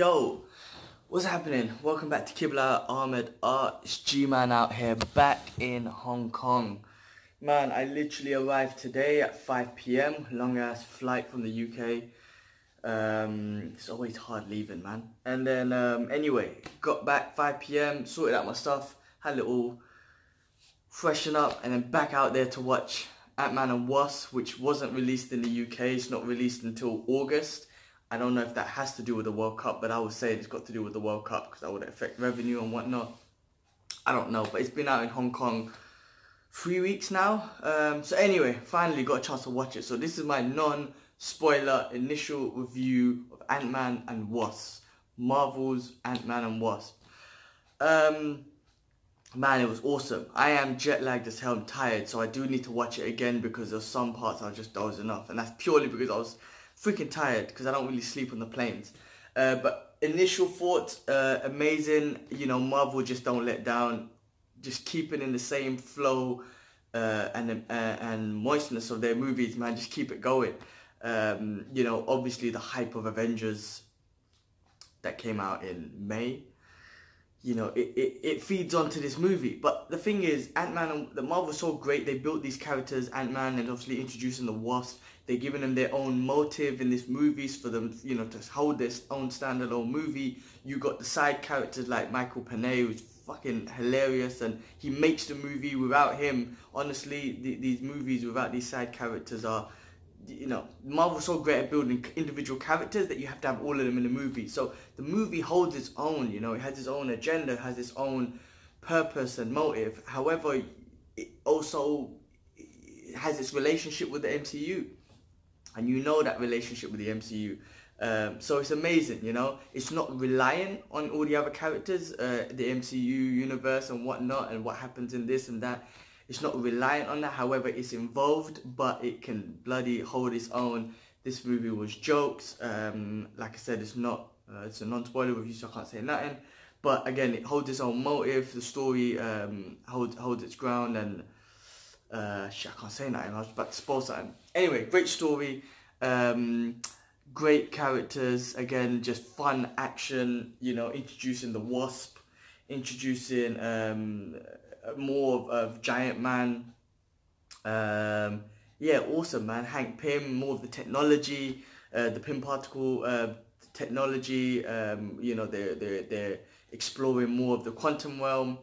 Yo, what's happening? Welcome back to Kibla Ahmed Art. It's G-Man out here, back in Hong Kong. Man, I literally arrived today at 5 p.m. Long ass flight from the UK. Um, it's always hard leaving, man. And then, um, anyway, got back 5 p.m., sorted out my stuff, had a little freshen up, and then back out there to watch Ant-Man and Wasp, which wasn't released in the UK. It's not released until August. I don't know if that has to do with the World Cup, but I would say it's got to do with the World Cup because that would affect revenue and whatnot. I don't know, but it's been out in Hong Kong three weeks now. Um, so anyway, finally got a chance to watch it. So this is my non-spoiler initial review of Ant-Man and Wasp. Marvel's Ant-Man and Wasp. Um, man, it was awesome. I am jet lagged as hell and tired, so I do need to watch it again because there's some parts I just dozing off. And that's purely because I was freaking tired because I don't really sleep on the planes. Uh, but initial thoughts, uh, amazing. You know, Marvel just don't let down. Just keeping in the same flow uh, and uh, and moistness of their movies, man. Just keep it going. Um, you know, obviously the hype of Avengers that came out in May. You know, it, it, it feeds onto this movie. But the thing is, Ant-Man and the Marvel's so great. They built these characters, Ant-Man, and obviously introducing the Wasp they're giving them their own motive in these movies for them, you know, to hold this own standalone movie. You got the side characters like Michael Pena, who's fucking hilarious, and he makes the movie. Without him, honestly, the, these movies without these side characters are, you know, Marvel's so great at building individual characters that you have to have all of them in the movie. So the movie holds its own. You know, it has its own agenda, has its own purpose and motive. However, it also has its relationship with the MCU and you know that relationship with the MCU. Um, so it's amazing, you know. It's not reliant on all the other characters, uh, the MCU universe and whatnot, and what happens in this and that. It's not reliant on that. However, it's involved, but it can bloody hold its own. This movie was jokes. Um, like I said, it's not. Uh, it's a non-spoiler review, so I can't say nothing. But again, it holds its own motive. The story um, holds holds its ground, and uh, shit, I can't say that. I was about to spoil something. Anyway, great story. Um, great characters. Again, just fun action. You know, introducing the Wasp, introducing um, more of, of Giant Man. Um, yeah, awesome, man. Hank Pym, more of the technology, uh, the Pym particle uh, technology. Um, you know, they're, they're, they're exploring more of the quantum realm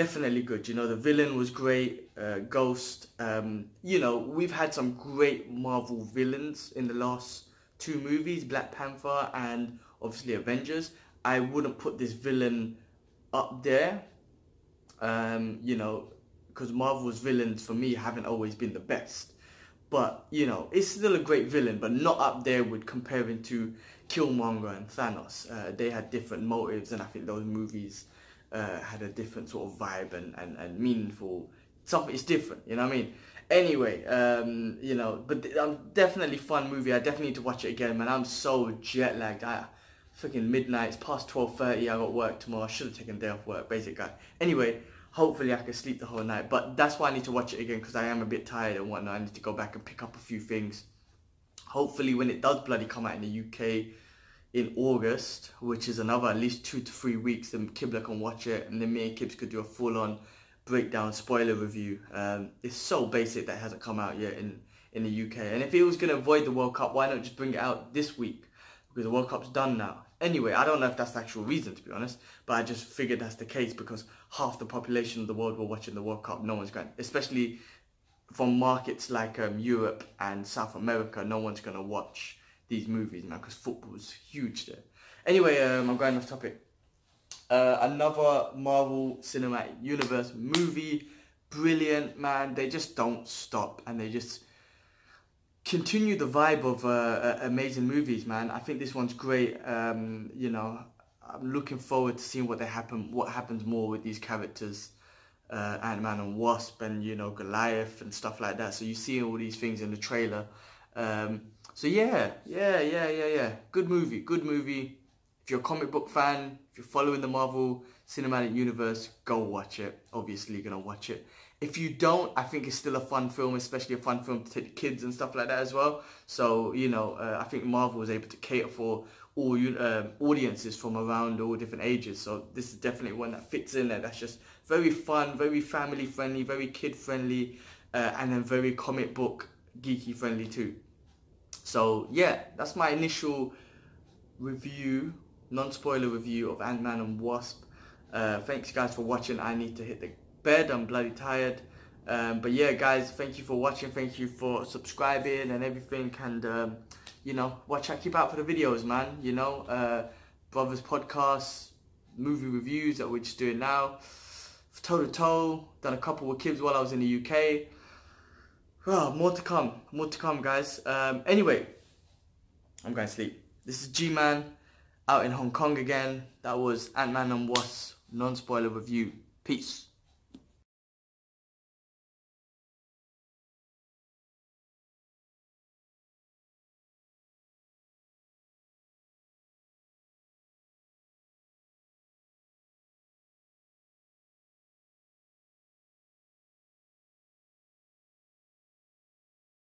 definitely good. You know, the villain was great. Uh, Ghost. Um, you know, we've had some great Marvel villains in the last two movies, Black Panther and obviously Avengers. I wouldn't put this villain up there. Um, you know, because Marvel's villains for me haven't always been the best. But, you know, it's still a great villain, but not up there with comparing to Killmonger and Thanos. Uh, they had different motives, and I think those movies uh, had a different sort of vibe and, and, and meaningful something it's different you know what I mean? Anyway um, you know but um, definitely fun movie I definitely need to watch it again man I'm so jet lagged I freaking midnight it's past 12.30 I got work tomorrow I should have taken a day off work basic guy. Anyway hopefully I can sleep the whole night but that's why I need to watch it again because I am a bit tired and whatnot I need to go back and pick up a few things. Hopefully when it does bloody come out in the UK in August, which is another at least two to three weeks, then Kibla can watch it, and then me and Kibs could do a full-on breakdown spoiler review. Um, it's so basic that it hasn't come out yet in, in the UK. And if it was going to avoid the World Cup, why not just bring it out this week? Because the World Cup's done now. Anyway, I don't know if that's the actual reason, to be honest, but I just figured that's the case because half the population of the world were watching the World Cup. No one's going, especially from markets like um, Europe and South America, no one's going to watch these movies, now because football is huge there. Anyway, um, I'm going off topic. Uh, another Marvel Cinematic Universe movie, brilliant, man. They just don't stop, and they just continue the vibe of uh, amazing movies, man. I think this one's great. Um, you know, I'm looking forward to seeing what they happen, what happens more with these characters. Uh, Ant-Man and Wasp and, you know, Goliath and stuff like that. So you see all these things in the trailer. Um, so yeah, yeah, yeah, yeah, yeah. Good movie, good movie. If you're a comic book fan, if you're following the Marvel Cinematic Universe, go watch it. Obviously, you're gonna watch it. If you don't, I think it's still a fun film, especially a fun film to take kids and stuff like that as well. So, you know, uh, I think Marvel was able to cater for all um, audiences from around all different ages. So this is definitely one that fits in there. That's just very fun, very family friendly, very kid friendly, uh, and then very comic book geeky friendly too. So yeah, that's my initial review, non-spoiler review of Ant-Man and Wasp. Uh, thanks guys for watching. I need to hit the bed. I'm bloody tired. Um, but yeah, guys, thank you for watching. Thank you for subscribing and everything. And um, you know, watch out, keep out for the videos, man. You know, uh, brothers podcasts, movie reviews that we're just doing now. Toe to toe, done a couple with Kibs while I was in the UK. Oh, more to come, more to come, guys. Um, anyway, I'm going to sleep. This is G-Man out in Hong Kong again. That was Ant-Man and Wasp non-spoiler review. Peace.